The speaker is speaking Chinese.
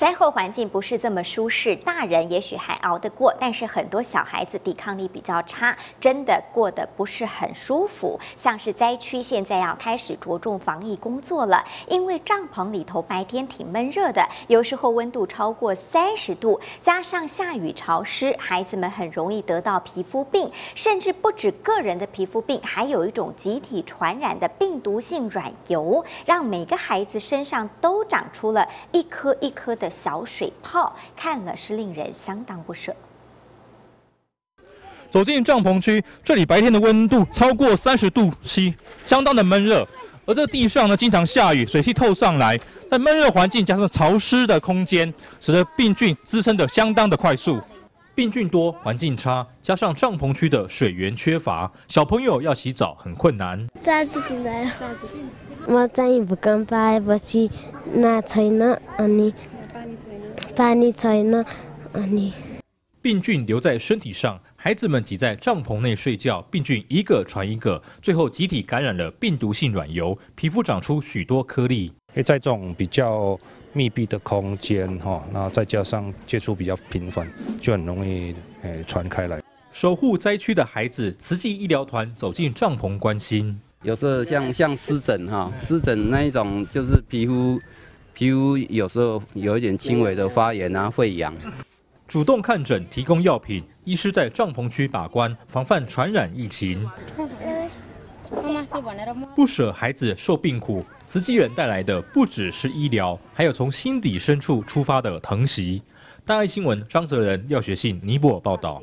灾后环境不是这么舒适，大人也许还熬得过，但是很多小孩子抵抗力比较差，真的过得不是很舒服。像是灾区现在要开始着重防疫工作了，因为帐篷里头白天挺闷热的，有时候温度超过三十度，加上下雨潮湿，孩子们很容易得到皮肤病，甚至不止个人的皮肤病，还有一种集体传染的病毒性软疣，让每个孩子身上都长出了一颗一颗的。小水泡看了是令人相当不舍。走进帐篷区，这里白天的温度超过三十度 C，相当的闷热。而这地上呢，经常下雨，水汽透上来，在闷热环境加上潮湿的空间，使得病菌滋生的相当的快速。病菌多，环境差，加上帐篷区的水源缺乏，小朋友要洗澡很困难。在自己来，我病菌留在身体上，孩子们挤在帐篷内睡觉，病菌一个传一个，最后集体感染了病毒性软疣，皮肤长出许多颗粒。在这种比较密闭的空间哈，那再加上接触比较频繁，就很容易诶传开来。守护灾区的孩子，慈济医疗团走进帐篷关心。有时候像像湿疹哈，湿疹那一种就是皮肤。皮肤有时候有一点轻微的发炎啊，会痒。主动看诊，提供药品，医师在帐篷区把关，防范传染疫情。不舍孩子受病苦，慈济人带来的不只是医疗，还有从心底深处出发的疼惜。大爱新闻张泽仁、廖学信、尼泊尔报道。